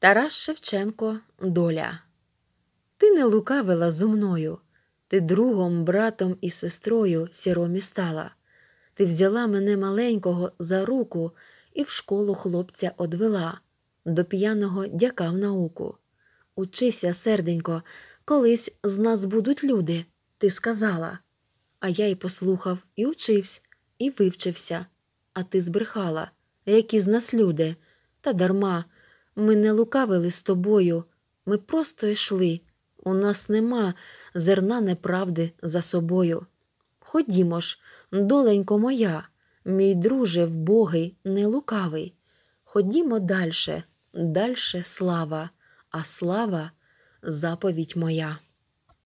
Тарас Шевченко Доля. Ти не лукавила зо мною, ти другом, братом і сестрою сіромі стала. Ти взяла мене маленького за руку і в школу хлопця одвела, до п'яного дяка в науку. Учися, серденько, колись з нас будуть люди, ти сказала. А я й послухав, і учився, і вивчився. А ти збрехала, які з нас люди, та дарма. Ми не лукавили з тобою, ми просто йшли. У нас нема зерна неправди за собою. Ходімо ж, доленько моя, мій друже вбогий, не лукавий. Ходімо дальше, дальше слава, а слава заповідь моя.